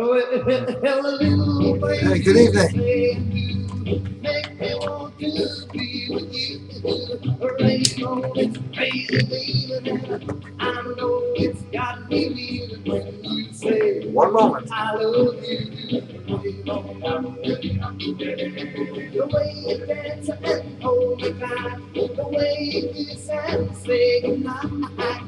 Oh, eh, eh, eh, hey, good evening. One moment. I love you. The way you dance and hold me back, the way you kiss and say goodnight,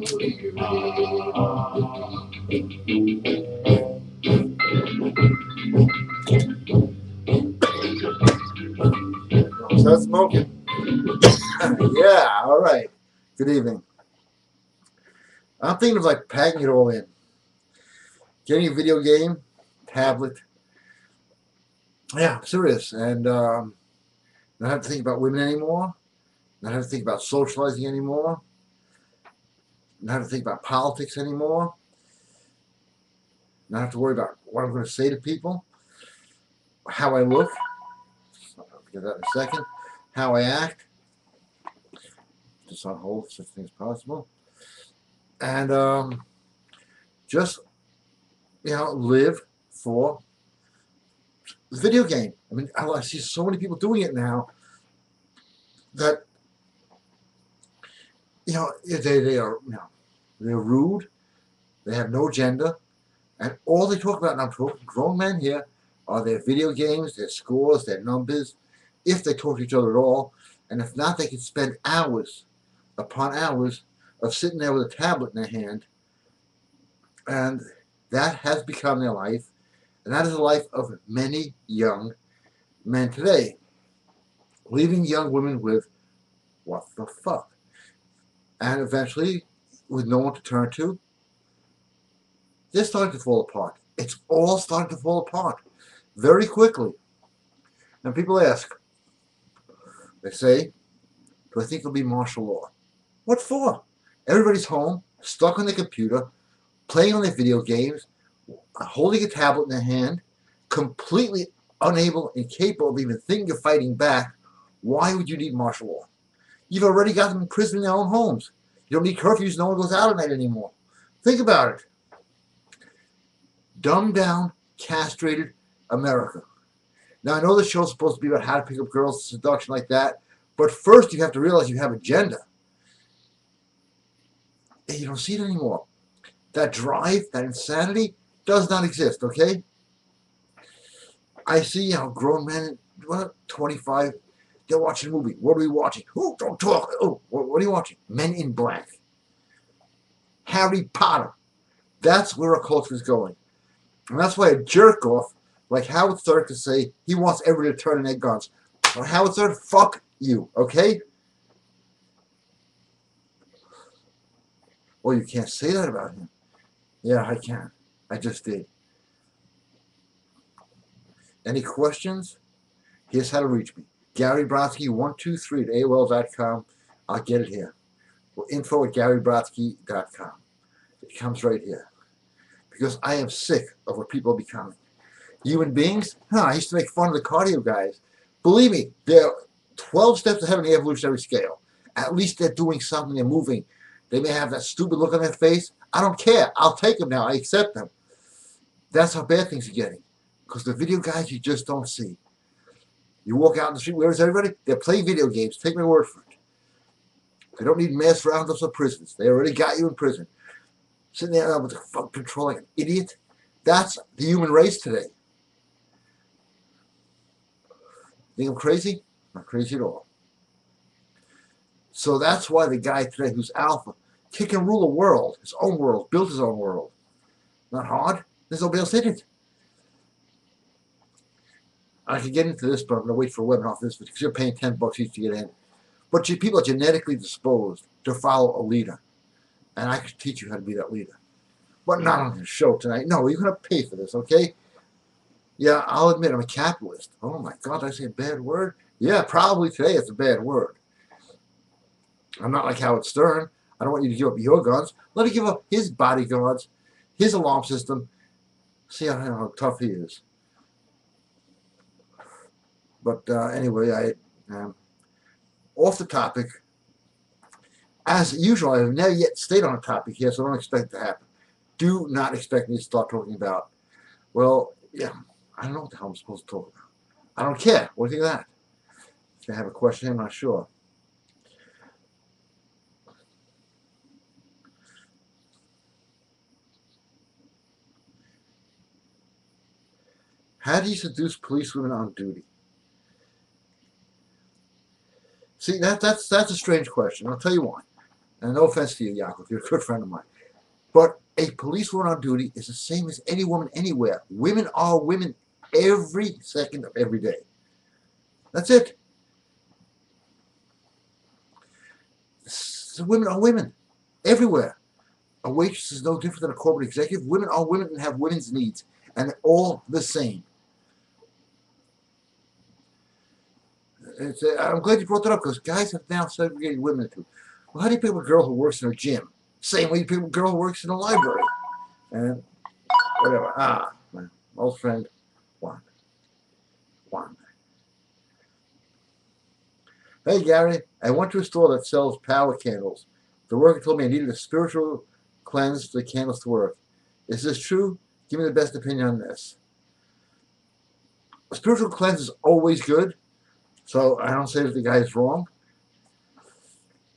Start smoking. yeah, all right. Good evening. I'm thinking of like packing it all in. Getting a video game, tablet. Yeah, I'm serious. And um, not have to think about women anymore. Not have to think about socializing anymore. Not have to think about politics anymore. Not have to worry about what I'm going to say to people. How I look. I'll get that in a second. How I act. Just on hold, such things possible and um, just you know live for the video game. I mean, I I see so many people doing it now that you know they they are you know they're rude, they have no gender, and all they talk about now, talking grown men here, are their video games, their scores, their numbers, if they talk to each other at all, and if not, they can spend hours upon hours of sitting there with a tablet in their hand, and that has become their life, and that is the life of many young men today, leaving young women with what the fuck, and eventually, with no one to turn to, they're starting to fall apart. It's all starting to fall apart very quickly. And people ask, they say, do I think it'll be martial law? What for? Everybody's home, stuck on the computer, playing on their video games, holding a tablet in their hand, completely unable, incapable of even thinking of fighting back. Why would you need martial law? You've already got them imprisoned in their own homes. You don't need curfews. No one goes out at night anymore. Think about it. Dumbed down, castrated America. Now, I know the show's supposed to be about how to pick up girls, seduction like that, but first you have to realize you have agenda you don't see it anymore. That drive, that insanity, does not exist, okay? I see how grown men, what, 25, they're watching a movie. What are we watching? Oh, don't talk. Oh, what, are you watching? Men in Black. Harry Potter. That's where our culture is going. And that's why a jerk off like Howard Stern to say he wants everybody to turn in their guns. Or Howard Stern, fuck you, okay? Oh, you can't say that about him. Yeah, I can. I just did. Any questions? Here's how to reach me. Gary Brodsky123 at AOL.com. I'll get it here. Or info at GaryBrodsky.com. It comes right here. Because I am sick of what people are becoming. Human beings? Huh, I used to make fun of the cardio guys. Believe me, they're 12 steps ahead on the evolutionary scale. At least they're doing something, they're moving. They may have that stupid look on their face. I don't care. I'll take them now. I accept them. That's how bad things are getting. Because the video guys you just don't see. You walk out in the street, where is everybody? They're playing video games. Take my word for it. They don't need mass roundups of prisons. They already got you in prison. Sitting there with the fuck controlling an idiot. That's the human race today. Think I'm crazy? Not crazy at all. So that's why the guy today who's alpha, can rule a world, his own world, build his own world. Not hard. There's nobody else in it. I could get into this, but I'm going to wait for a webinar for this because you're paying 10 bucks each to get in. But people are genetically disposed to follow a leader. And I can teach you how to be that leader. but not on the show tonight. No, you're gonna pay for this, okay? Yeah, I'll admit I'm a capitalist. Oh my God, I say a bad word? Yeah, probably today it's a bad word. I'm not like Howard Stern. I don't want you to give up your guns. Let him give up his bodyguards, his alarm system. See how, how tough he is. But uh, anyway, I um, off the topic. As usual, I've never yet stayed on a topic here, so I don't expect it to happen. Do not expect me to start talking about, well, yeah, I don't know what the hell I'm supposed to talk about. I don't care. What do you think of that? If I have a question, I'm not sure. How do you seduce policewomen on duty? See, that, that's that's a strange question. I'll tell you why. And no offense to you, Yakov, you're a good friend of mine. But a policewoman on duty is the same as any woman anywhere. Women are women every second of every day. That's it. So women are women everywhere. A waitress is no different than a corporate executive. Women are women and have women's needs, and all the same. It's, uh, I'm glad you brought that up because guys have now segregated women into. Well, how do you pick up a girl who works in a gym? Same way you pick up a girl who works in a library. And whatever. Ah, my old friend, Juan. Juan. Hey, Gary, I went to a store that sells power candles. The worker told me I needed a spiritual cleanse for the candles to work. Is this true? Give me the best opinion on this. A spiritual cleanse is always good. So I don't say that the guy is wrong.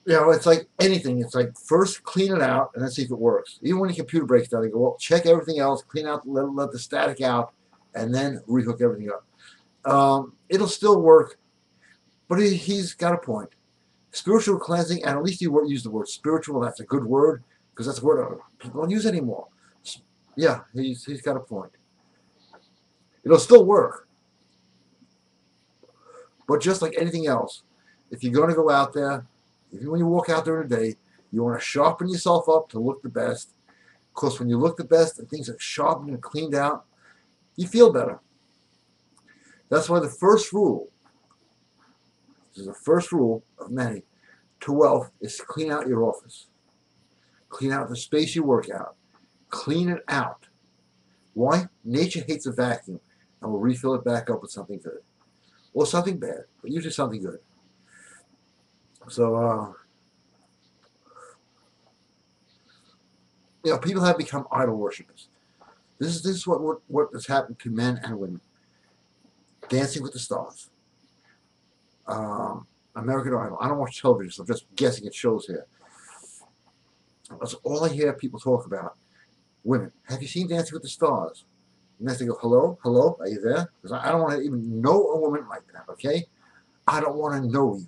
You know, it's like anything. It's like first clean it out and then see if it works. Even when your computer breaks down, they go, well, check everything else, clean out, let, let the static out, and then rehook everything up. Um, it'll still work, but he, he's got a point. Spiritual cleansing, and at least you use the word spiritual. That's a good word because that's a word people don't use anymore. Yeah, he's he's got a point. It'll still work, but just like anything else, if you're going to go out there, even when you walk out there in the day, you want to sharpen yourself up to look the best. Because when you look the best and things are sharpened and cleaned out, you feel better. That's why the first rule, this is the first rule of many, to wealth is to clean out your office. Clean out the space you work out. Clean it out. Why? Nature hates a vacuum and will refill it back up with something good or something bad, but usually something good. So, uh, you know, people have become idol worshippers. This is this is what, what what has happened to men and women. Dancing with the Stars, um, American Idol. I don't watch television, so I'm just guessing at shows here. That's all I hear people talk about. Women, have you seen Dancing with the Stars? Then they go, hello, hello, are you there? Because I don't want to even know a woman like that, okay? I don't want to know you.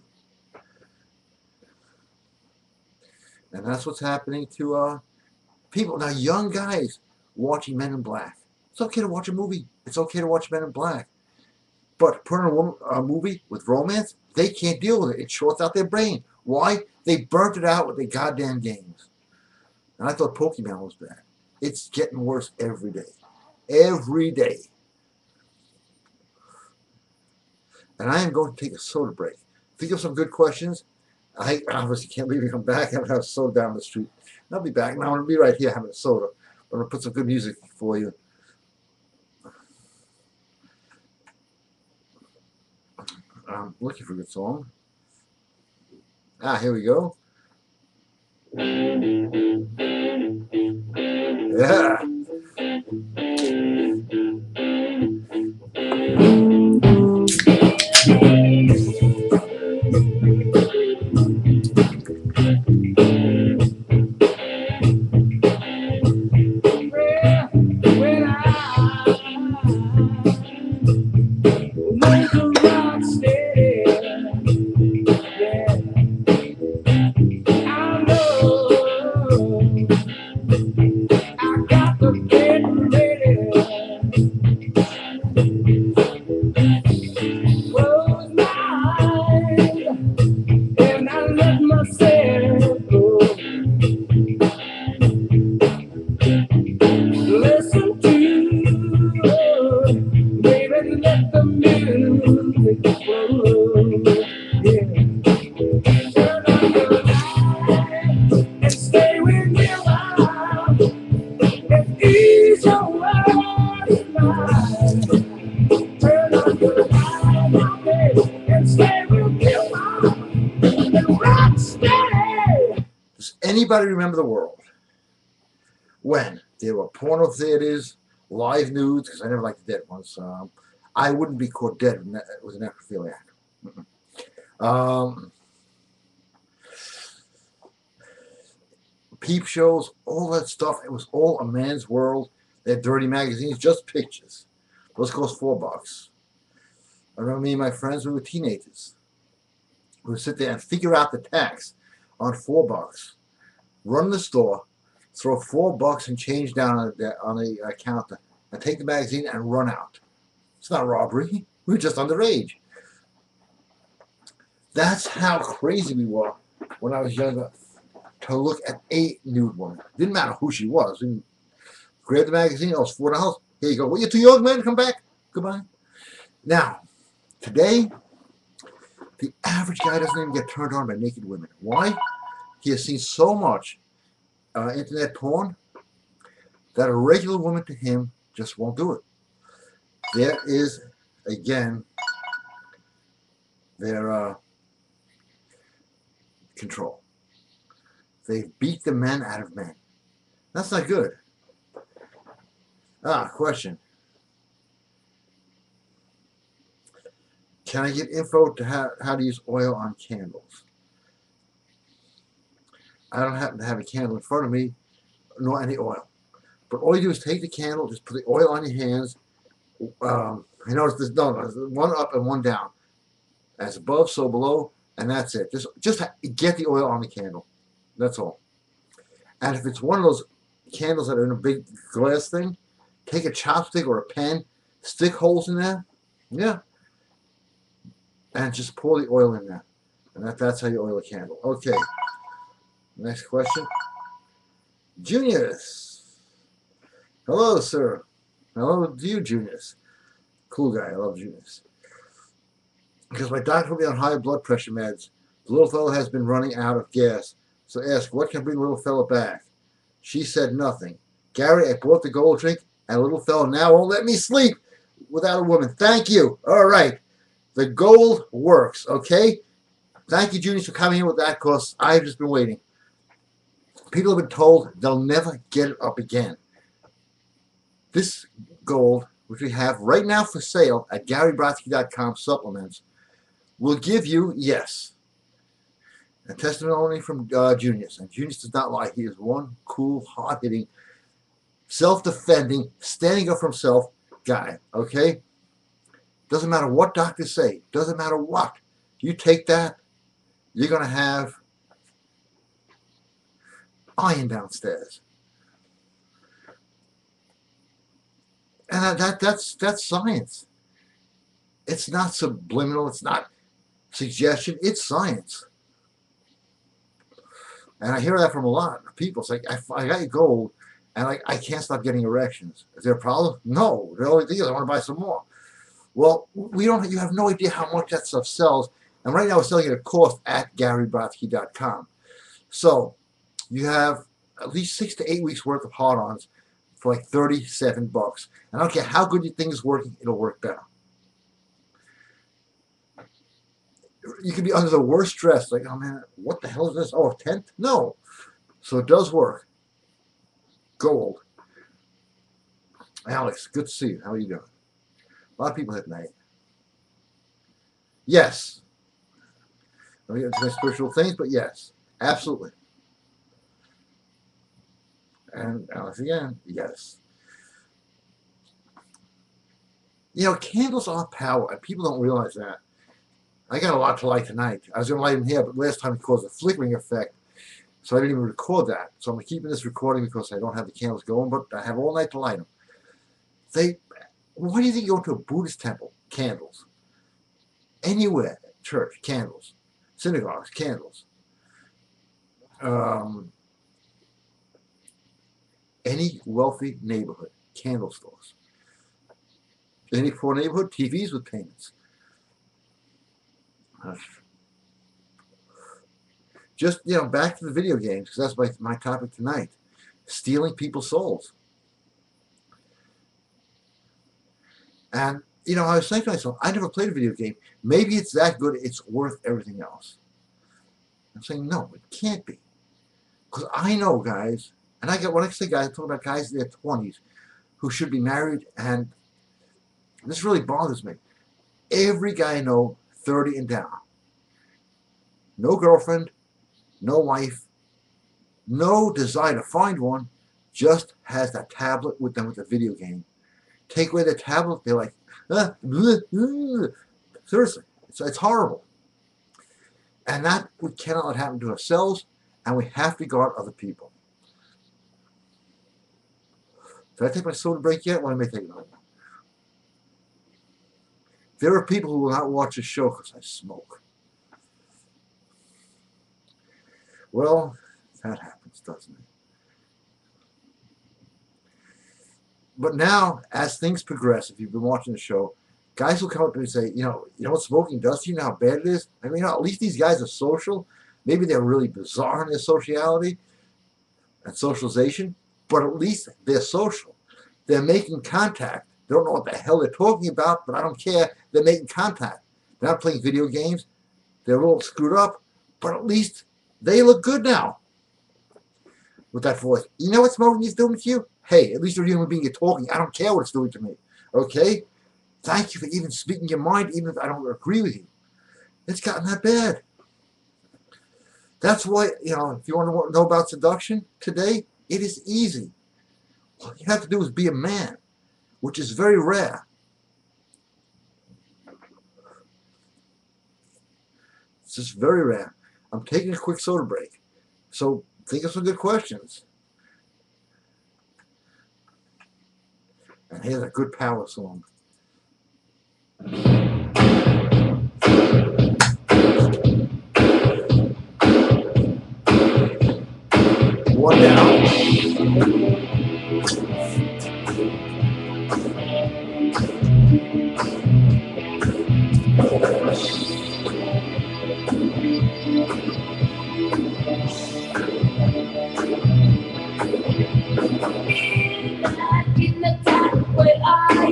And that's what's happening to uh, people. Now, young guys watching Men in Black. It's okay to watch a movie. It's okay to watch Men in Black. But put on a, a movie with romance, they can't deal with it. It shorts out their brain. Why? They burnt it out with the goddamn games. And I thought Pokemon was bad. It's getting worse every day every day. And I am going to take a soda break. Think of some good questions. I obviously can't leave you come back and have a soda down the street. I'll be back. Now I'm going to be right here having a soda. I'm going to put some good music for you. I'm looking for a good song. Ah, here we go. Yeah. Remember the world when there were porno theaters, live nudes? Because I never liked the dead ones. Um, I wouldn't be caught dead with a necrophiliac. Um, peep shows, all that stuff. It was all a man's world. They had dirty magazines, just pictures. Those cost four bucks. I remember me and my friends, we were teenagers. We would sit there and figure out the tax on four bucks, run the store, throw four bucks and change down on the, on the uh, counter, and take the magazine and run out. It's not robbery. We were just underage. That's how crazy we were when I was younger to look at a nude woman. Didn't matter who she was. We grab the magazine, oh, it's four dollars. Here you go. Well, you're too young, man. Come back. Goodbye. Now, today, the average guy doesn't even get turned on by naked women. Why? He has seen so much uh, internet porn that a regular woman to him just won't do it. There is, again, their uh, control. They beat the men out of men. That's not good. Ah, question. Can I get info to how, how to use oil on candles? I don't happen to have a candle in front of me, nor any oil. But all you do is take the candle, just put the oil on your hands. Um, I notice there's no, one up and one down. As above, so below, and that's it. Just just get the oil on the candle. That's all. And if it's one of those candles that are in a big glass thing, take a chopstick or a pen, stick holes in there. Yeah. And just pour the oil in there. And that, that's how you oil a candle. Okay. Next question. Junius. Hello, sir. Hello to you, Junius. Cool guy. I love Junius. Because my doctor put me on high blood pressure meds. The little fellow has been running out of gas. So ask, what can bring the little fellow back? She said nothing. Gary, I bought the gold drink, and the little fellow now won't let me sleep without a woman. Thank you. All right. The gold works, okay? Thank you, Junius, for coming in with that, because I've just been waiting. People have been told they'll never get it up again. This gold, which we have right now for sale at GaryBrodsky.com supplements, will give you, yes, a testimony from uh, Junius. And Junius does not lie. He is one cool, hard hitting, self defending, standing up for himself guy. Okay? Doesn't matter what doctors say, doesn't matter what. You take that, you're going to have iron downstairs. And that, that that's that's science. It's not subliminal, it's not suggestion, it's science. And I hear that from a lot of people. It's like, I, I got gold, and I, I can't stop getting erections. Is there a problem? No. The only thing is I want to buy some more. Well, we don't. You have no idea how much that stuff sells. And right now, we're selling it at cost at GaryBrodsky.com. So you have at least six to eight weeks worth of hard-ons for like 37 bucks. And I don't care how good your thing is working, it'll work better. You can be under the worst stress, like, oh man, what the hell is this? Oh, a tent? No. So it does work. Gold. Alex, good to see you. How are you doing? A lot of people at night. Yes. I my spiritual things, but yes, absolutely. And Alex again, yes. You know, candles are power, and people don't realize that. I got a lot to light tonight. I was going to light them here, but last time it caused a flickering effect, so I didn't even record that. So I'm keeping this recording because I don't have the candles going, but I have all night to light them. They, why do you think you go to a Buddhist temple? Candles. Anywhere, church, candles. Synagogues, candles. Um, any wealthy neighborhood, candle stores. Any poor neighborhood, TVs with payments. Just, you know, back to the video games, because that's my, my topic tonight. Stealing people's souls. And, you know, I was saying to myself, I never played a video game. Maybe it's that good, it's worth everything else. I'm saying, no, it can't be. Because I know guys, and I get say guys, I'm talking about guys in their 20s who should be married, and this really bothers me. Every guy I know, 30 and down, no girlfriend, no wife, no desire to find one, just has that tablet with them with a video game. Take away the tablet, they're like, ah, bleh, bleh." seriously, it's, it's horrible. And that we cannot let happen to ourselves, and we have to guard other people. Did I take my soda break yet? Well, I may take another. There are people who will not watch the show because I smoke. Well, that happens, doesn't it? But now, as things progress, if you've been watching the show, guys will come up and say, you know, you know what smoking does to you, you know how bad it is? I mean, you know, at least these guys are social. Maybe they're really bizarre in their sociality and socialization, but at least they're social. They're making contact. They don't know what the hell they're talking about, but I don't care. They're making contact. They're not playing video games. They're a little screwed up, but at least they look good now with that voice. You know what smoking is doing to you? Hey, at least you're a human being. You're talking. I don't care what it's doing to me. Okay? Thank you for even speaking your mind, even if I don't agree with you. It's gotten that bad. That's why, you know, if you want to know about seduction today, it is easy. All you have to do is be a man, which is very rare. It's just very rare. I'm taking a quick soda break. So think of some good questions. And here's a good power song.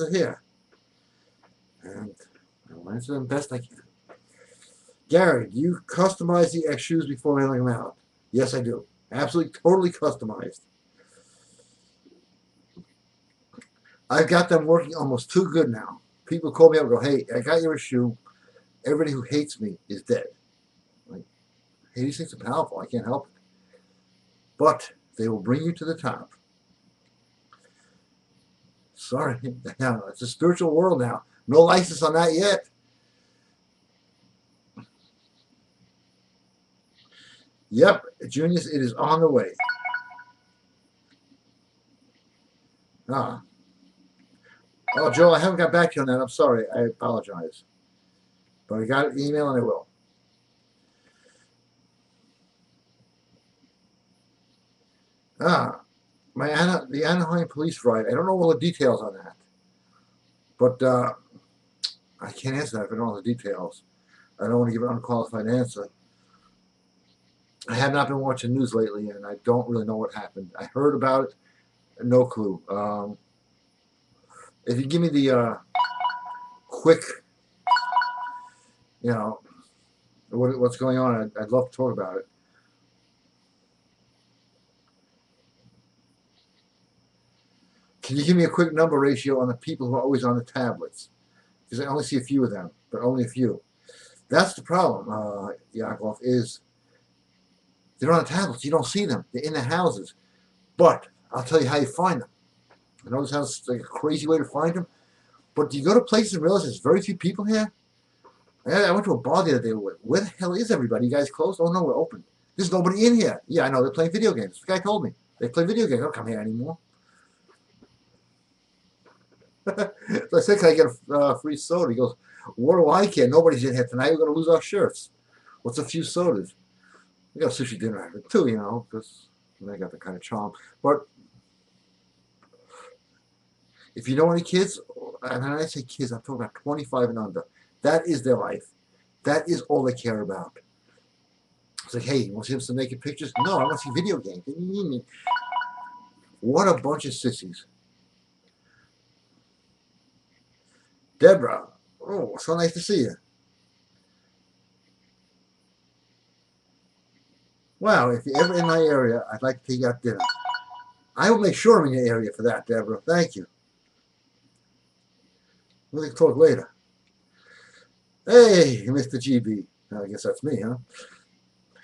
are here. And I'll answer them best I can. Gary, do you customize the X shoes before mailing them out? Yes, I do. Absolutely, totally customized. I've got them working almost too good now. People call me up and go, hey, I got your shoe. Everybody who hates me is dead. Like, hey, these things are powerful. I can't help it. But they will bring you to the top. Sorry, it's a spiritual world now. No license on that yet. Yep, Junius, it is on the way. Ah. Oh, Joe, I haven't got back to you on that. I'm sorry. I apologize. But I got an email and I will. Ah, my Ana, the Anaheim police riot. I don't know all the details on that, but uh, I can't answer that if I don't know the details. I don't want to give an unqualified answer. I have not been watching news lately, and I don't really know what happened. I heard about it, no clue. Um, if you give me the uh, quick, you know, what, what's going on, I'd, I'd love to talk about it. Can you give me a quick number ratio on the people who are always on the tablets? Because I only see a few of them, but only a few. That's the problem, uh, Yakov, is they're on the tablets. You don't see them. They're in the houses. But I'll tell you how you find them. I know this sounds like a crazy way to find them, but do you go to places and realize there's very few people here? I went to a bar the other day. Where where the hell is everybody? You guys closed? Oh, no, we're open. There's nobody in here. Yeah, I know they're playing video games. The guy told me they play video games. They don't come here anymore. so I said, "Can I get a uh, free soda?" He goes, "What do I care? Nobody's in here tonight. We're gonna lose our shirts. What's a few sodas? We got sushi dinner after too, you know, because they got the kind of charm. But if you know any kids, and when I say kids, I'm talking about 25 and under. That is their life. That is all they care about. It's like, hey, you want to see some naked pictures? No, I want to see video games. What a bunch of sissies. Deborah, oh, so nice to see you. Wow, if you're ever in my area, I'd like to take you out dinner. I will make sure I'm in your area for that, Deborah. Thank you. We'll talk later. Hey, Mr. GB. I guess that's me, huh?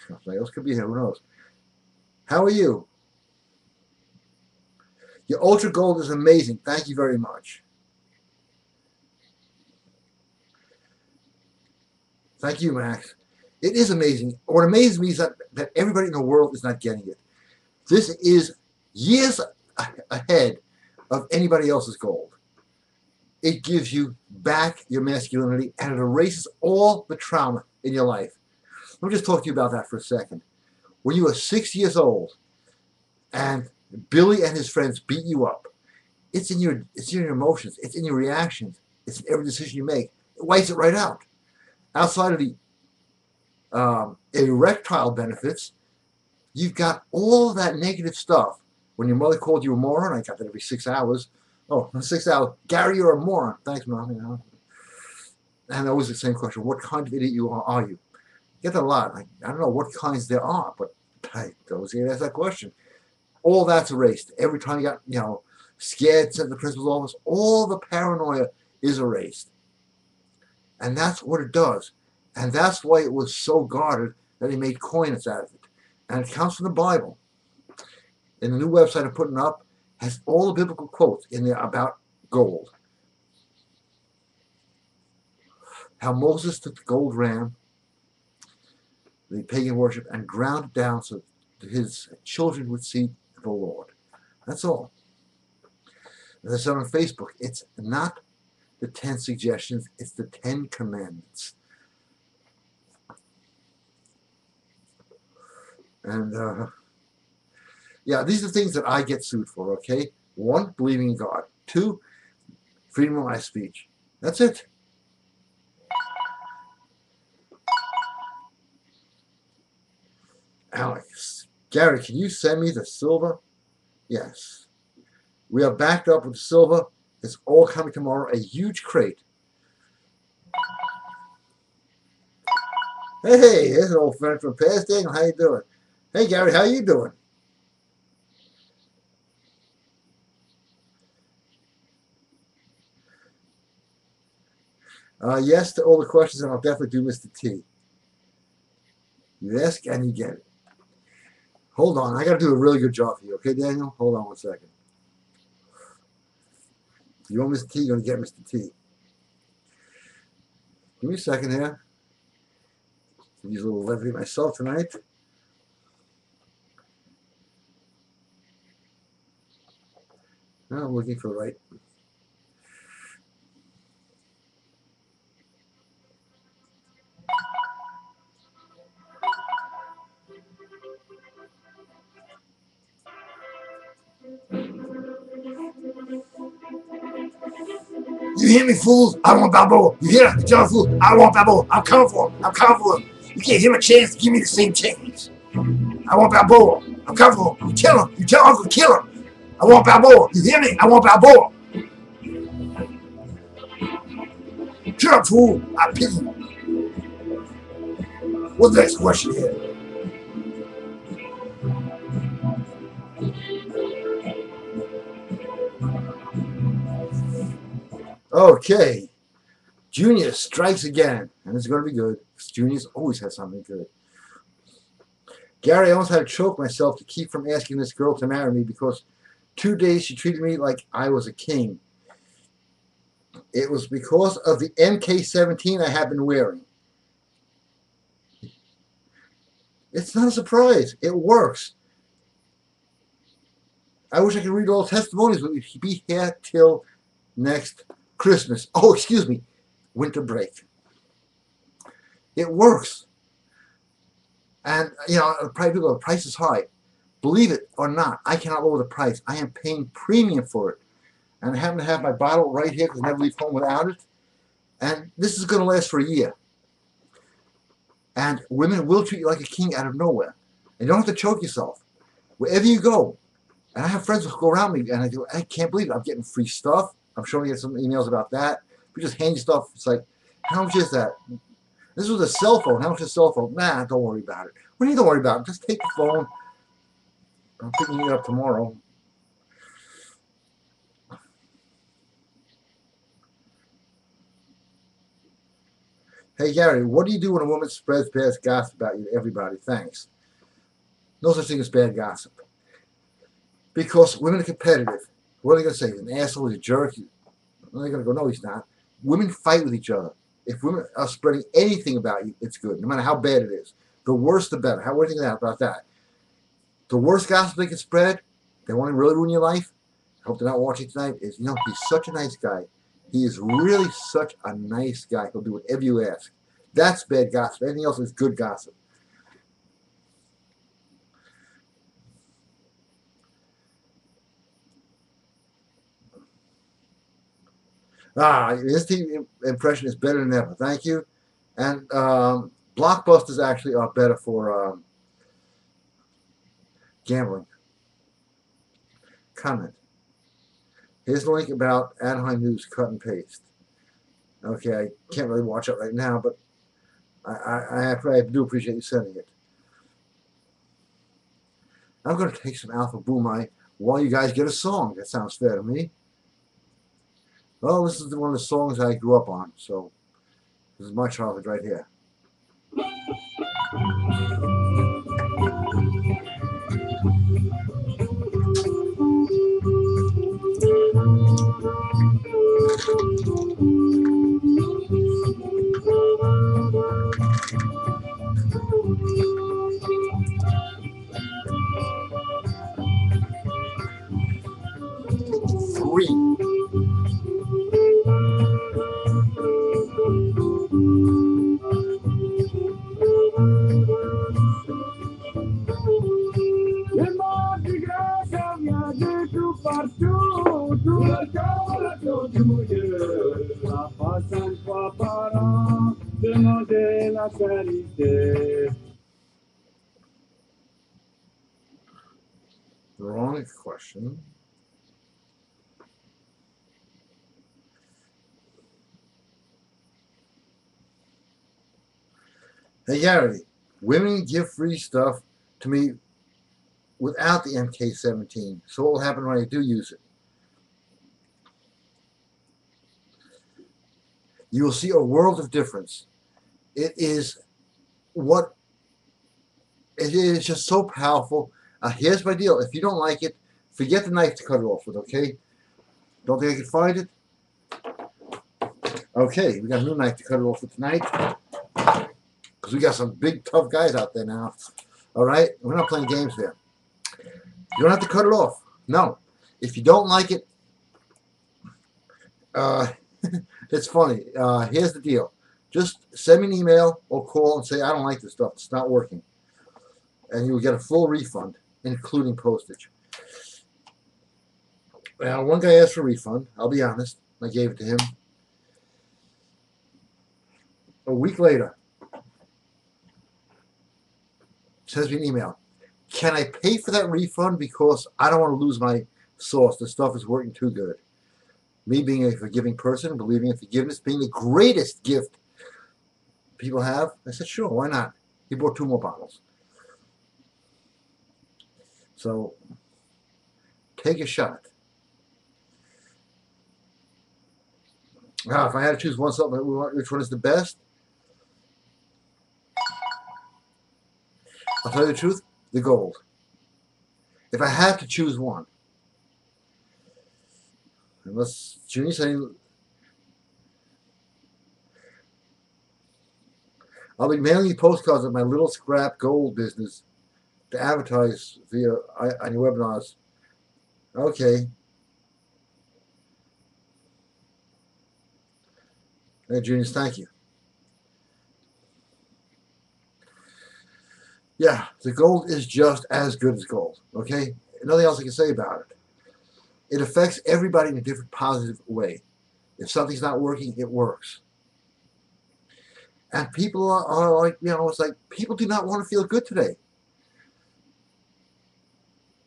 Somebody else could be here, who knows? How are you? Your Ultra Gold is amazing. Thank you very much. Thank you, Max. It is amazing. What amazes me is that, that everybody in the world is not getting it. This is years ahead of anybody else's gold. It gives you back your masculinity and it erases all the trauma in your life. Let me just talk to you about that for a second. When you were six years old and Billy and his friends beat you up, it's in your it's in your emotions, it's in your reactions, it's in every decision you make. It wipes it right out. Outside of the um, erectile benefits, you've got all that negative stuff. When your mother called you a moron, I got that every six hours. Oh, six hours. Gary, you're a moron. Thanks, mom. You know. And always the same question: What kind of idiot you are, are you? get a lot. Like, I don't know what kinds there are, but I always get asked that question. All that's erased. Every time you got, you know, scared to the principal's office, all the paranoia is erased. And that's what it does. And that's why it was so guarded that he made coins out of it. And it comes from the Bible. In the new website I'm putting up, has all the biblical quotes in there about gold. How Moses took the gold ram, the pagan worship, and ground it down so his children would see the Lord. That's all. I said on Facebook, it's not the 10 suggestions, it's the 10 commandments. And uh, yeah, these are things that I get sued for, okay? One, believing in God. Two, freedom of my speech. That's it. Alex, Gary, can you send me the silver? Yes. We are backed up with silver. It's all coming tomorrow. A huge crate. Hey, hey, here's an old friend from past. Daniel, how you doing? Hey, Gary, how you doing? Uh, yes to all the questions, and I'll definitely do Mr. T. You ask and you get it. Hold on, I got to do a really good job for you, okay, Daniel? Hold on one second. You want Mr. T, you're going to get Mr. T. Give me a second here. Use a little levity myself tonight. Now I'm looking for the right. You hear me, fools? I want Balboa. You hear that? John fool? I want Balboa. I'm coming for him. I'm coming for him. You can't give him a chance to give me the same chance. I want Balboa. I'm coming for him. You kill him. You tell Uncle to kill him. I want Balboa. You hear me? I want Balboa. Shut up, fool. I pity you. What's the next question here? Okay. Junior strikes again. And it's going to be good. Junior's always has something good. Gary, I almost had to choke myself to keep from asking this girl to marry me because two days she treated me like I was a king. It was because of the MK17 I have been wearing. It's not a surprise. It works. I wish I could read all testimonies, but we'd be here till next Christmas. Oh, excuse me, winter break. It works. And, you know, people, the price is high. Believe it or not, I cannot lower the price. I am paying premium for it. And I happen to have my bottle right here because I never leave home without it. And this is going to last for a year. And women will treat you like a king out of nowhere. And you don't have to choke yourself. Wherever you go, and I have friends who go around me and I go, I can't believe it. I'm getting free stuff. I'm showing you some emails about that. We just hand you stuff. It's like, how much is that? This was a cell phone. How much is a cell phone? Nah, don't worry about it. What do you don't worry about it? Just take the phone. I'm picking it up tomorrow. Hey Gary, what do you do when a woman spreads bad gossip about you to everybody? Thanks. No such thing as bad gossip. Because women are competitive. What are they going to say? An asshole, he's a jerk. They're going to go, no, he's not. Women fight with each other. If women are spreading anything about you, it's good, no matter how bad it is. The worse, the better. How what you think about that? The worst gossip they can spread, they want to really ruin your life. I hope they're not watching tonight. Is you know he's such a nice guy. He is really such a nice guy. He'll do whatever you ask. That's bad gossip. Anything else is good gossip. Ah, his TV impression is better than ever. Thank you. And um, blockbusters actually are better for um, gambling. Comment. Here's the link about Anaheim News cut and paste. Okay, I can't really watch it right now, but I, I, I, I do appreciate you sending it. I'm going to take some Alpha Boomai while you guys get a song. That sounds fair to me. Well, this is one of the songs I grew up on, so this is my childhood right here. Three. Question. Hey Gary, women give free stuff to me without the MK17. So what will happen when I do use it? You will see a world of difference. It is what it is just so powerful. Uh, here's my deal. If you don't like it, forget the knife to cut it off with, okay? Don't think I can find it? Okay, we got a new knife to cut it off with tonight. Because we got some big, tough guys out there now. All right? We're not playing games there. You don't have to cut it off. No. If you don't like it, uh, it's funny. Uh, here's the deal. Just send me an email or call and say, I don't like this stuff. It's not working. And you will get a full refund, including postage. Now, one guy asked for a refund. I'll be honest. I gave it to him. A week later, sends me an email. Can I pay for that refund because I don't want to lose my source? The stuff is working too good. Me being a forgiving person, believing in forgiveness, being the greatest gift people have, I said, sure, why not? He bought two more bottles. So take a shot. Now, if I had to choose one something, which one is the best? I'll tell you the truth, the gold. If I have to choose one, unless Junie's saying, I'll be mailing you postcards of my little scrap gold business to advertise via uh, on your webinars. Okay. Hey, Juniors, thank you. Yeah, the gold is just as good as gold. Okay, nothing else I can say about it. It affects everybody in a different positive way. If something's not working, it works. And people are, are like, you know, it's like people do not want to feel good today.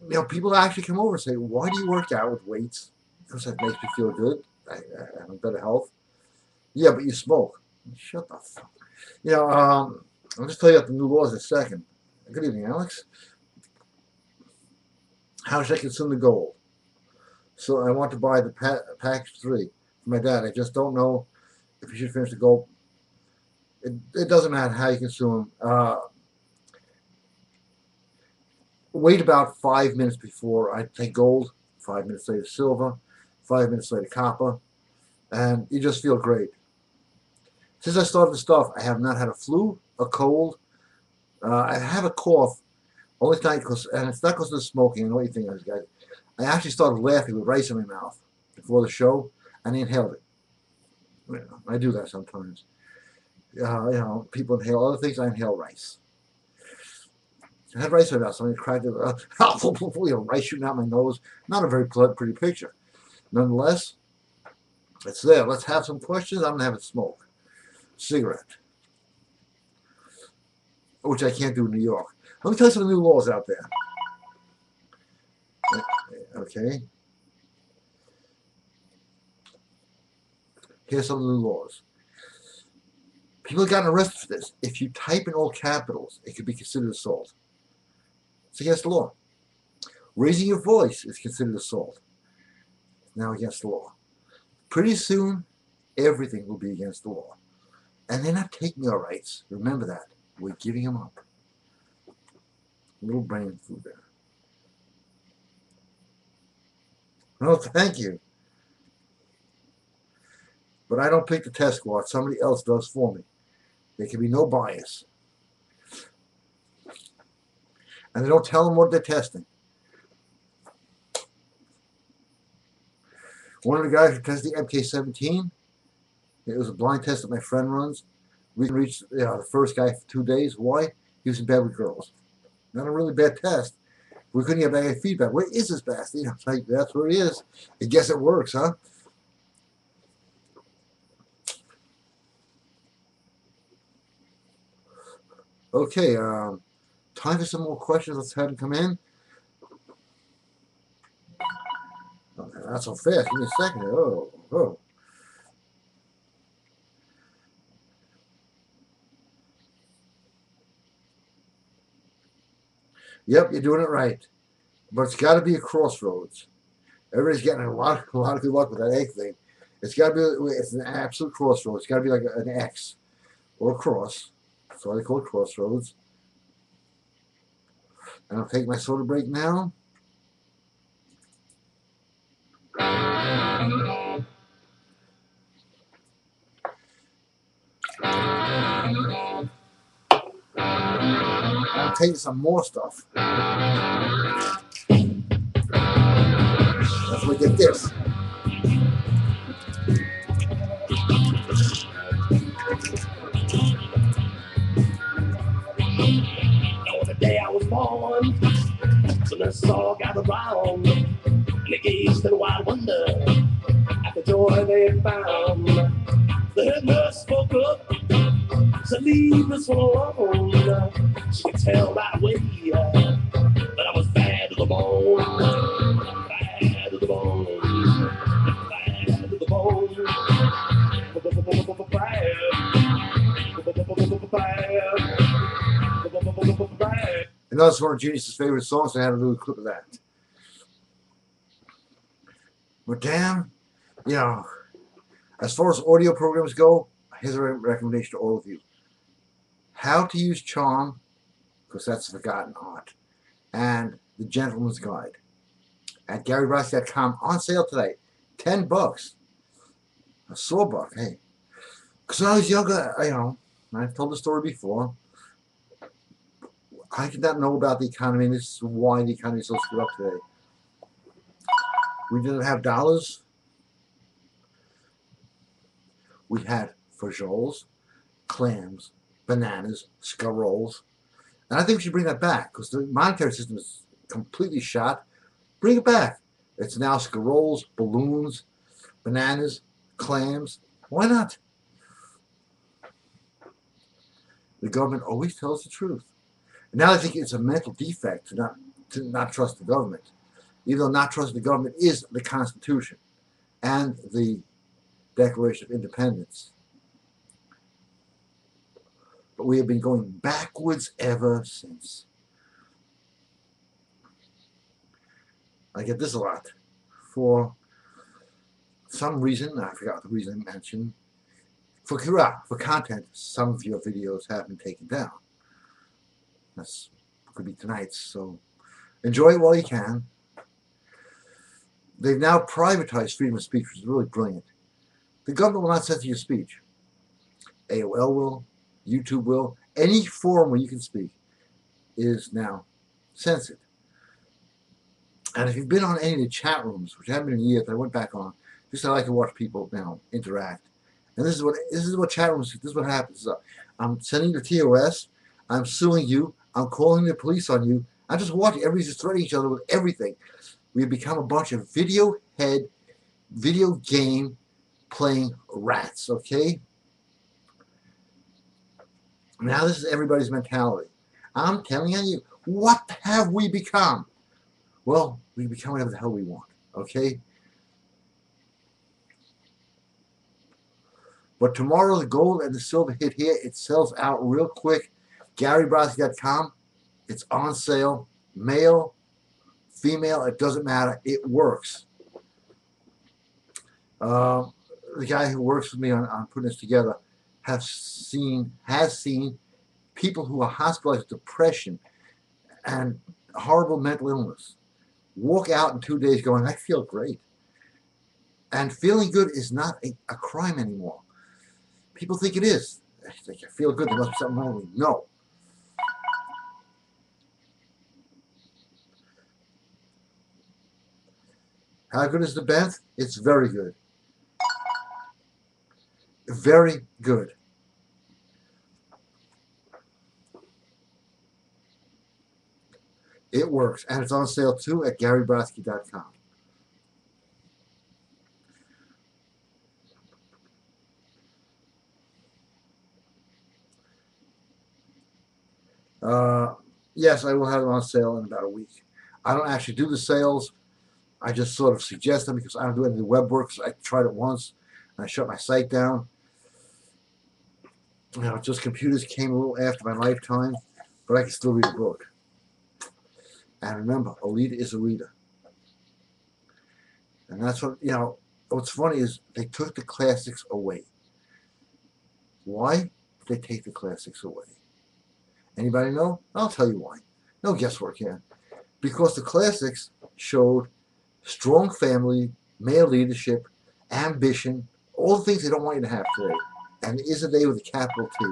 You know, people actually come over and say, why do you work out with weights? Because that makes me feel good. I, I have better health. Yeah, but you smoke. Shut the fuck. Know, um, I'll just tell you about the new laws in a second. Good evening, Alex. How should I consume the gold? So I want to buy the pa package three for my dad. I just don't know if you should finish the gold. It, it doesn't matter how you consume. Uh, wait about five minutes before I take gold, five minutes later silver, five minutes later copper, and you just feel great. Since I started the stuff, I have not had a flu, a cold. Uh, I have a cough only time because, and it's not because of the smoking. And what you think, guys? I actually started laughing with rice in my mouth before the show, and I inhaled it. I do that sometimes. Uh, you know, people inhale other things. I inhale rice. I had rice in my mouth. Somebody cracked it. Uh, you know, rice shooting out my nose. Not a very pretty picture. Nonetheless, it's there. Let's have some questions. I'm gonna have a smoke. Cigarette. Which I can't do in New York. Let me tell you some of the new laws out there. Okay. Here's some new laws. People gotten arrested for this. If you type in all capitals, it could be considered assault. It's against the law. Raising your voice is considered assault. Now against the law. Pretty soon, everything will be against the law. And they're not taking our rights. Remember that. We're giving them up. A little brain food there. No, thank you. But I don't pick the test squad. Somebody else does for me. There can be no bias. And they don't tell them what they're testing. One of the guys who tested the MK17, it was a blind test that my friend runs. We reached you know, the first guy for two days. Why? He was in bed with girls. Not a really bad test. We couldn't get any feedback. Where is this bastard? You know, like, that's where he is. I guess it works, huh? Okay, um, time for some more questions. Let's have them come in. Oh, not so fast. Give me a second. Oh, oh. Yep, you're doing it right. But it's got to be a crossroads. Everybody's getting a lot, a lot of good luck with that egg thing. It's got to be, it's an absolute crossroads. It's got to be like an X or a cross. That's why they call it crossroads. And I'll take my soda break now. I'll take some more stuff. That's we get this. On the day I was born, so the saw gathered round, and gazed in wild wonder at the joy they found. The head nurse spoke up, said, Leave us alone. She could tell right away that I was bad to the bone, bad to the bone, bad to the bone. And that's one of Genius's favorite songs. I had a little clip of that. But damn, you know, as far as audio programs go, here's a re- recommendation to all of you. How to use Charm, because that's forgotten art, and The Gentleman's Guide at GaryRoss.com on sale today. 10 bucks. A sore buck, hey. Because I was younger, you know, I've told the story before. I did not know about the economy, and this is why the economy is so screwed up today. We didn't have dollars. We had fajoles, clams, bananas, scarrols. And I think we should bring that back because the monetary system is completely shot. Bring it back. It's now scarrols, balloons, bananas, clams. Why not? The government always tells the truth. And now I think it's a mental defect to not to not trust the government, even though not trusting the government is the Constitution and the Declaration of Independence. But we have been going backwards ever since. I get this a lot. For some reason, I forgot the reason I mentioned, for Kira, for content, some of your videos have been taken down. That's could be tonight's, so enjoy it while you can. They've now privatized freedom of speech, which is really brilliant. The government will not censor your speech. AOL will, YouTube will, any forum where you can speak is now censored. And if you've been on any of the chat rooms, which I haven't been in years, I went back on, just I like to watch people know interact. And this is what this is what chat rooms. This is what happens. Uh, I'm sending the TOS. I'm suing you. I'm calling the police on you. I'm just watching. Everybody's just threatening each other with everything. We've become a bunch of video head, video game playing rats. Okay. Now this is everybody's mentality. I'm telling you, what have we become? Well, we become whatever the hell we want. Okay. But tomorrow the gold and the silver hit here. It sells out real quick. GaryBrodsky.com. It's on sale. Male, female, it doesn't matter. It works. Uh, the guy who works with me on, on putting this together has seen has seen people who are hospitalized with depression and horrible mental illness walk out in two days going, I feel great. And feeling good is not a, a crime anymore. People think it is. They feel good, there must be something wrong. No. How good is the bath? It's very good. Very good. It works, and it's on sale too at GaryBrodsky.com. Uh, yes, I will have them on sale in about a week. I don't actually do the sales. I just sort of suggest them because I don't do any of the web work. I tried it once, and I shut my site down. You know, just computers came a little after my lifetime, but I can still read a book. And remember, a leader is a reader. And that's what, you know, what's funny is they took the classics away. Why they take the classics away? Anybody know? I'll tell you why. No guesswork here. Because the classics showed strong family, male leadership, ambition, all the things they don't want you to have today. And it is a day with a capital T.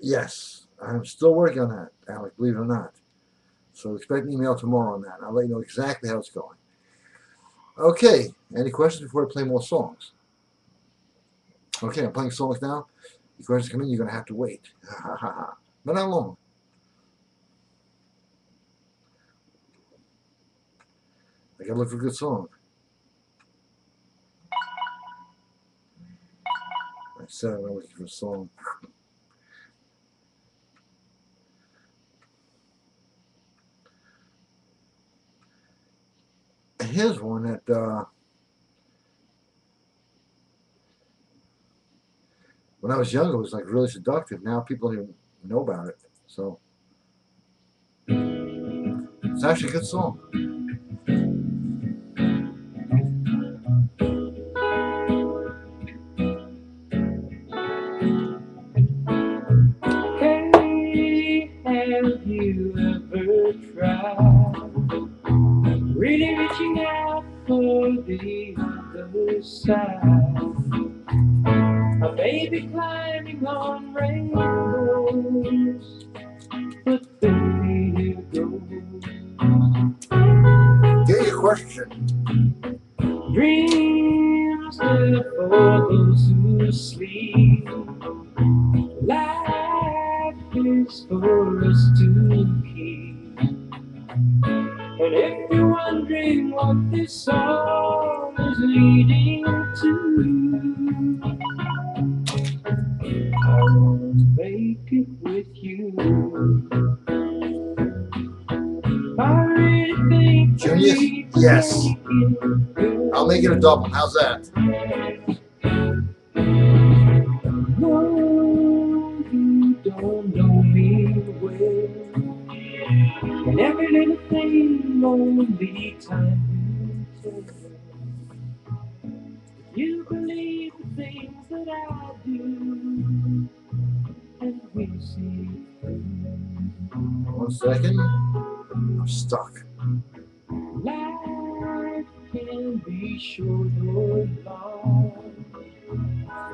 Yes, I'm still working on that, Alec, believe it or not. So expect an email tomorrow on that. I'll let you know exactly how it's going. Okay, any questions before I play more songs? Okay, I'm playing songs now. The questions come in, you're going to have to wait. but not long. I got to look for a good song. I said I'm looking for a song. here's one that uh, when I was younger it was like really seductive. Now people even know about it. So it's actually a good song. other side. A baby climbing on rainbows, but baby, here goes. Here's your question. Dreams are for those who sleep. Life is for us to keep. And if you're wondering what this song is leading to, I want to make it with you. I really think Junior? Yes. make it good. I'll make it a double. How's that? No, you don't know me well. And every little thing only time second. I'm stuck. Life can be short or long.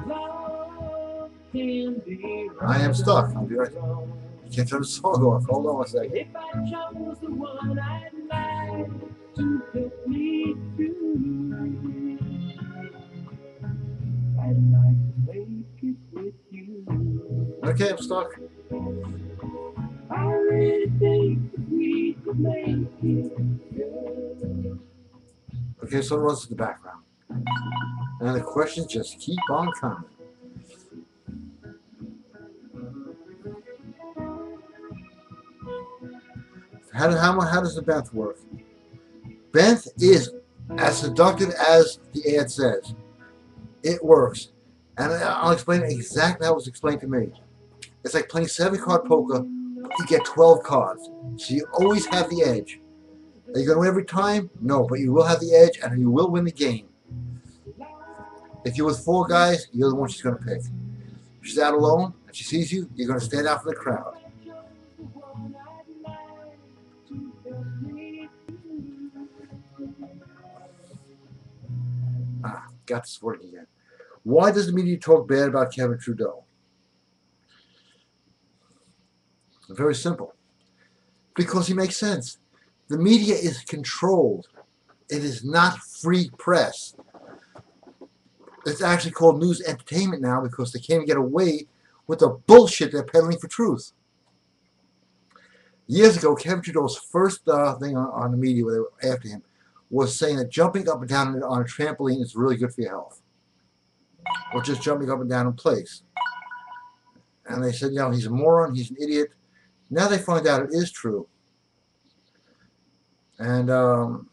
Love can be I am stuck. I'll be right- wrong. Can't turn the song off. Hold on one second. If I chose the one I'd like to help me through, I'd like to make it with you. Okay, I'm stuck. Okay, so it runs in the background. And the questions just keep on coming. How, how, how does the Benth work? Benth is as seductive as the ad says. It works. And I'll explain exactly how it was explained to me. It's like playing seven card poker, you get 12 cards. So you always have the edge. Are you going to win every time? No, but you will have the edge and you will win the game. If you're with four guys, you're the one she's going to pick. If she's out alone and she sees you, you're going to stand out from the crowd. Ah, got this working again. Why does the media talk bad about Kevin Trudeau? Very simple. Because he makes sense. The media is controlled. It is not free press. It's actually called news entertainment now because they can't get away with the bullshit they're peddling for truth. Years ago, Kevin Trudeau's first uh, thing on, on the media after him was saying that jumping up and down on a trampoline is really good for your health. Or just jumping up and down in place. And they said, you know, he's a moron, he's an idiot. Now they find out it is true. And um,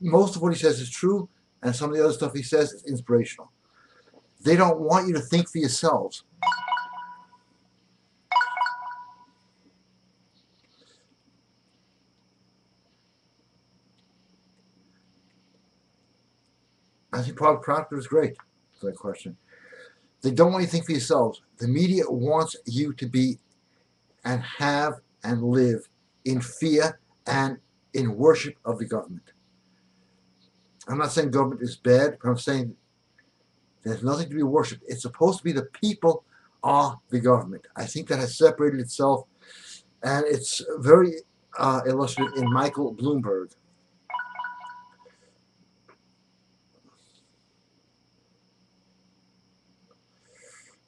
most of what he says is true, and some of the other stuff he says is inspirational. They don't want you to think for yourselves. I think Paul Proctor is great for that question. They don't want think for yourselves. The media wants you to be and have and live in fear and in worship of the government. I'm not saying government is bad, but I'm saying there's nothing to be worshipped. It's supposed to be the people are the government. I think that has separated itself, and it's very uh, illustrated in Michael Bloomberg.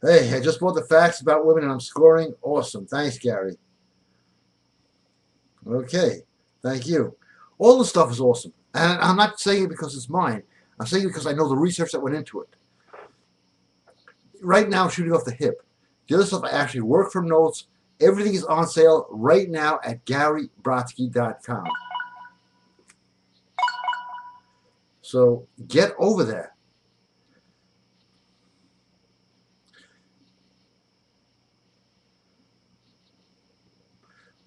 Hey, I just bought the facts about women and I'm scoring. Awesome. Thanks, Gary. Okay. Thank you. All the stuff is awesome. And I'm not saying it because it's mine. I'm saying it because I know the research that went into it. Right now, I'm shooting off the hip. The other stuff I actually work from notes. Everything is on sale right now at GaryBrodsky.com. So get over there.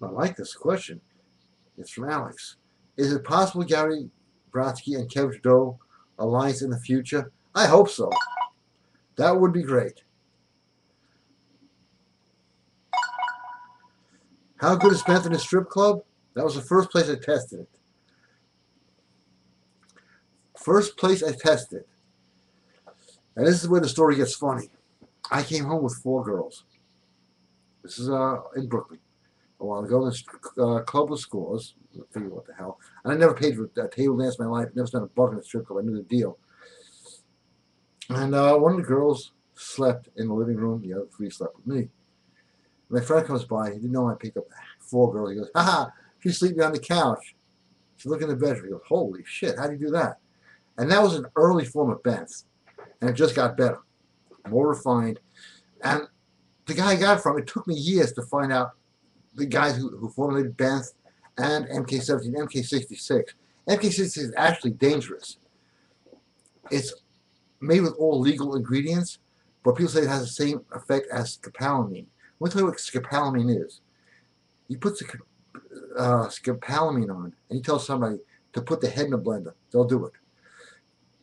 I like this question. It's from Alex. Is it possible Gary Brodsky and Kevin Trudeau alliance in the future? I hope so. That would be great. How good is Benth in a strip club? That was the first place I tested it. First place I tested. And this is where the story gets funny. I came home with four girls. This is uh, in Brooklyn. A while ago, this uh, club with scores. Figure what the hell. And I never paid for a table dance in my life. Never spent a buck in a strip club. I knew the deal. And uh, one of the girls slept in the living room. The other three slept with me. My friend comes by. He didn't know I picked up four girls. He goes, haha, she's sleeping on the couch. She looked in the bedroom. He goes, holy shit, how do you do that? And that was an early form of Benth. And it just got better, more refined. And the guy I got it from, it took me years to find out the guys who, who formulated Benth and MK17, MK66. MK66 is actually dangerous. It's made with all legal ingredients, but people say it has the same effect as scopolamine. Let me tell you what scopolamine is. You put uh, scopolamine on, and you tell somebody to put the head in a blender. They'll do it.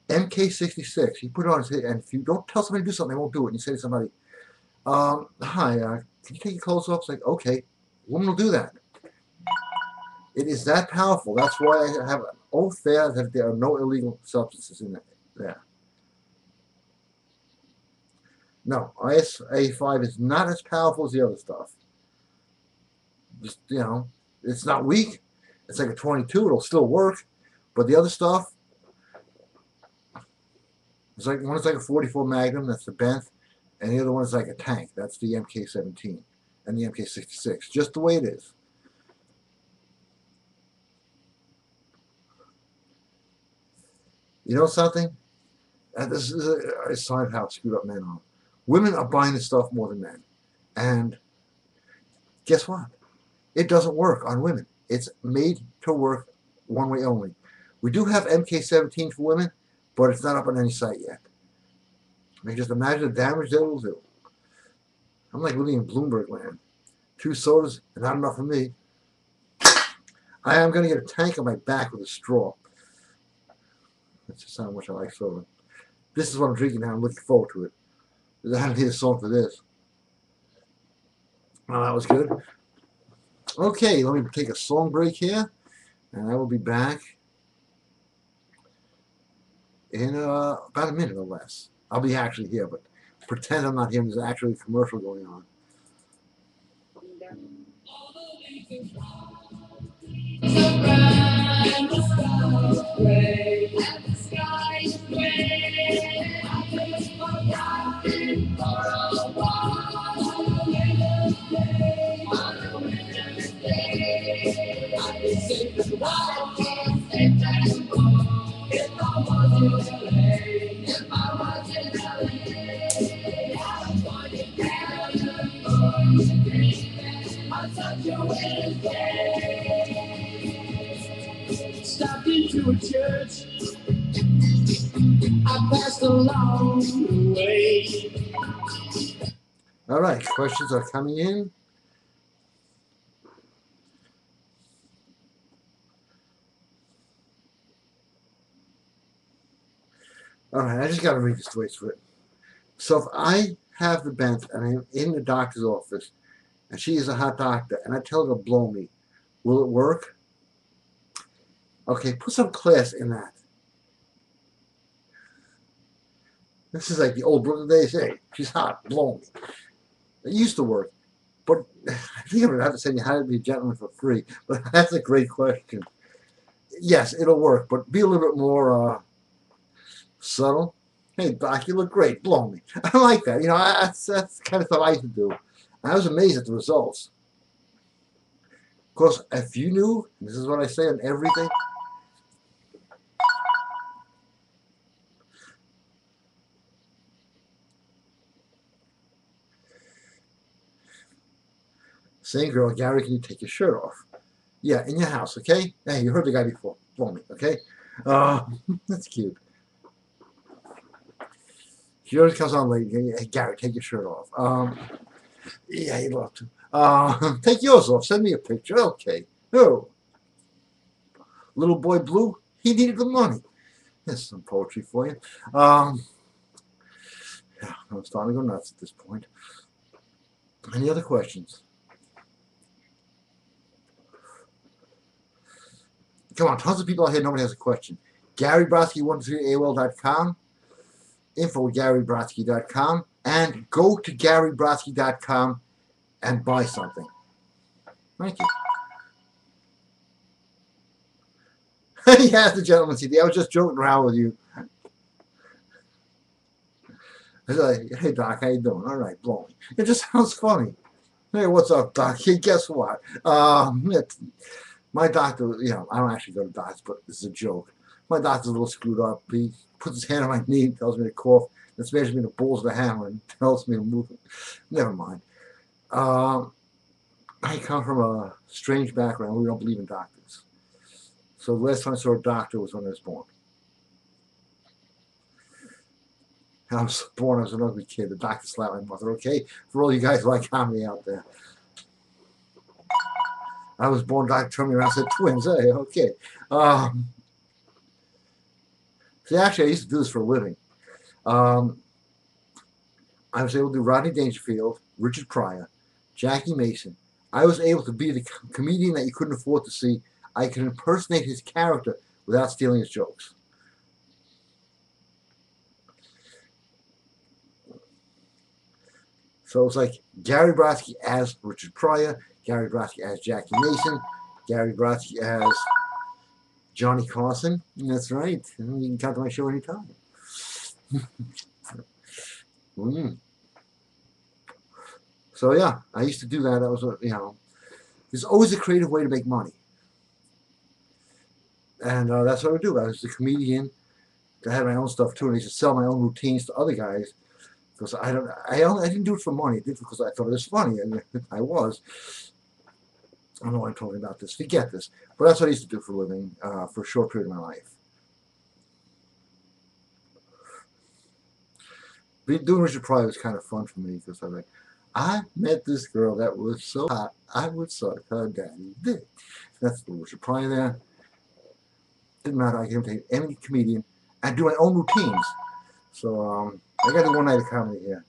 MK66, you put it on, and if you don't tell somebody to do something, they won't do it. And you say to somebody, um, hi, uh, can you take your clothes off? It's like, okay, woman will do that. It is that powerful. That's why I have an oath there that there are no illegal substances in there. No, ISA5 is not as powerful as the other stuff. Just, you know, it's not weak. It's like a 22. It'll still work. But the other stuff, it's like one is like a 44 Magnum. That's the Benth. And the other one is like a tank. That's the MK17 and the MK66. Just the way it is. You know something? And this is a, a sign of how screwed up men are. Women are buying this stuff more than men. And guess what? It doesn't work on women. It's made to work one way only. We do have MK17 for women, but it's not up on any site yet. I mean, just imagine the damage that will do. I'm like living in Bloomberg land. Two sodas and not enough for me. I am going to get a tank on my back with a straw. That's just how much I like soda. This is what I'm drinking now. I'm looking forward to it. I don't need a song for this. Well, that was good. Okay, let me take a song break here, and I will be back in uh, about a minute or less. I'll be actually here, but pretend I'm not here. There's actually a commercial going on. Stopped into a church. I passed along the way. All right, questions are coming in. All right, I just got to read this way it's written. So if I have the Benth and I'm in the doctor's office and she is a hot doctor and I tell her to blow me, will it work? Okay, put some class in that. This is like the old Brooklyn days. Hey, she's hot, blow me. It used to work. But I think I'm going to have to say you how to be a gentleman for free. But that's a great question. Yes, it'll work, but be a little bit more uh, subtle. Hey, Doc, you look great. Blow me. I like that. You know, that's, that's the kind of stuff I used to do. I was amazed at the results. Of course, if you knew, this is what I say on everything. Same girl, Gary, can you take your shirt off? Yeah, in your house, okay? Hey, you heard the guy before. Blow me, okay? Uh, that's cute. She always comes on late. Hey, Gary, take your shirt off. Um, yeah, he'd love to. Uh, take yours off. Send me a picture. Okay. Oh. Little boy Blue, he needed the money. There's some poetry for you. Um, yeah, I'm starting to go nuts at this point. Any other questions? Come on, tons of people out here. Nobody has a question. GaryBrodsky123 AOL.com, info at GaryBrodsky.com, and go to GaryBrodsky.com and buy something. Thank you. yes, the gentleman CD. I was just joking around with you. I was like, hey Doc, how you doing? All right, blowing. It just sounds funny. Hey, what's up, Doc? Hey, guess what? Um, my doctor, you know, I don't actually go to doctors, but this is a joke. My doctor's a little screwed up. He puts his hand on my knee, tells me to cough, then smashes me the balls of the hammer and tells me to move. Never mind. Um, I come from a strange background. We don't believe in doctors. So the last time I saw a doctor was when I was born. I was born, as an ugly kid. The doctor slapped my mother. Okay, for all you guys like comedy out there. I was born, doctor turned me around and said, twins, hey, okay. Um, see, actually, I used to do this for a living. Um, I was able to do Rodney Dangerfield, Richard Pryor, Jackie Mason. I was able to be the co- comedian that you couldn't afford to see. I could impersonate his character without stealing his jokes. So it was like Gary Brodsky as Richard Pryor, Gary Brodsky as Jackie Mason, Gary Brodsky as Johnny Carson. That's right. You can come to my show anytime. Mm. So yeah, I used to do that. That was you know, there's always a creative way to make money, and uh, that's what I would do. I was a comedian. I had my own stuff too, and I used to sell my own routines to other guys because I don't, I, only, I didn't do it for money. I did it because I thought it was funny, and I was. I don't know why I'm talking about this. Forget this. But that's what I used to do for a living uh, for a short period of my life. Doing Richard Pryor was kind of fun for me because I was like, I met this girl that was so hot, I would suck her daddy's dick. That's the Richard Pryor there. Didn't matter. I can imitate any comedian and do my own routines. So um, I got do one night of comedy here.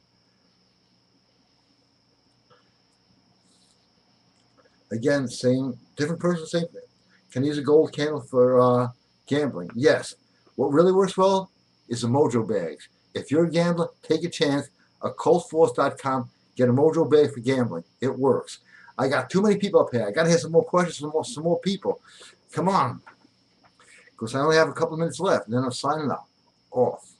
Again, same, different person, same thing. Can use a gold candle for uh, gambling? Yes. What really works well is the mojo bags. If you're a gambler, take a chance. Occultforce.com. Get a mojo bag for gambling. It works. I got too many people up here. I got to have some more questions from more, some more people. Come on. Because I only have a couple minutes left, and then I'm signing up. Off.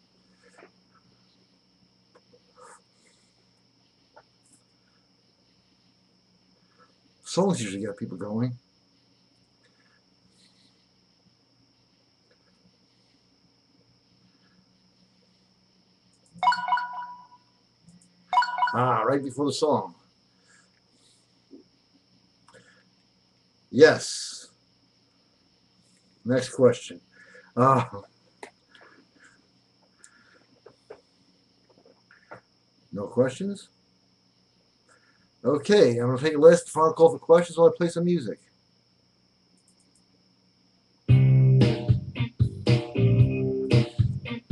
Songs usually get people going. Ah, right before the song. Yes. Next question. Uh, no questions? Okay, I'm going to take a list, final call for questions while I play some music.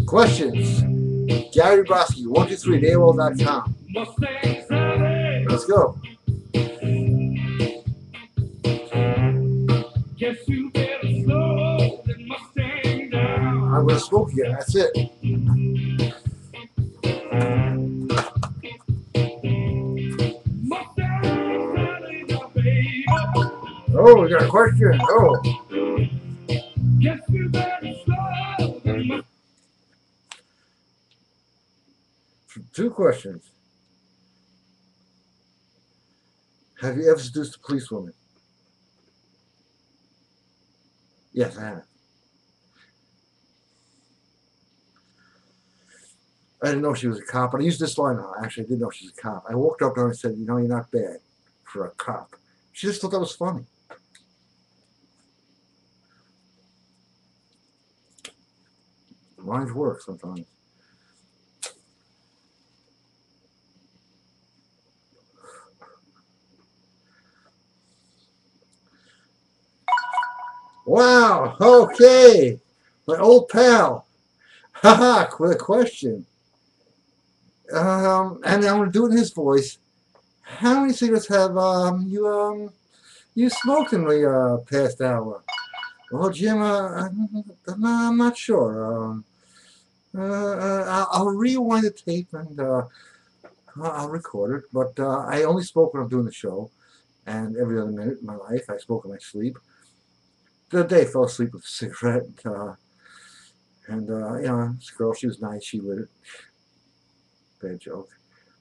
Questions? Gary Brodsky, 123 at AOL.com. Let's go. I'm to smoke again. That's it. Oh, we got a question. Oh, two questions. Have you ever seduced a policewoman? Yes, I have. I didn't know she was a cop, but I used this line. Actually, I didn't know she was a cop. I walked up to her and said, You know, you're not bad for a cop. She just thought that was funny. Lines work sometimes. Wow, okay. My old pal. Haha, with a question. Um, and I'm gonna do it in his voice. How many cigarettes have um you um you smoked in the uh, past hour? Well, Jim, uh, I'm I'm not sure. Um, uh, uh, I'll, I'll rewind the tape and uh, I'll record it. But uh, I only spoke when I'm doing the show, and every other minute in my life I spoke in my sleep. The day I fell asleep with a cigarette, uh, and uh, you know, this girl, she was nice, she lit it. Bad joke.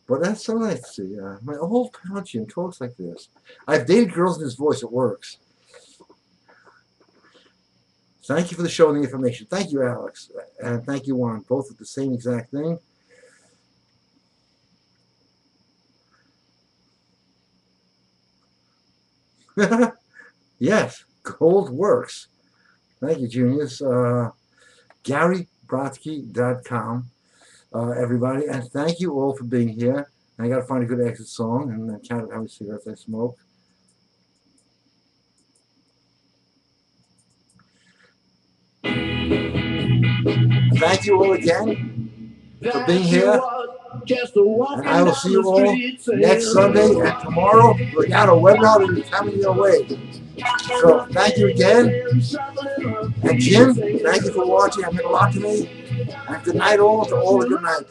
But that's so nice to see. Uh, my old pal Jim talks like this. I've dated girls in his voice, it works. Thank you for the show and the information. Thank you, Alex. And thank you, Warren. Both with the same exact thing. yes, gold works. Thank you, Junius. Uh, GaryBrodsky.com, uh, everybody. And thank you all for being here. I got to find a good exit song and then count how many cigarettes I smoke. Thank you all again for being here. And I will see you all next Sunday and tomorrow. We got a webinar that is coming your way. So thank you again. And Jim, thank you for watching. It meant a lot to me. And good night all to all a good night.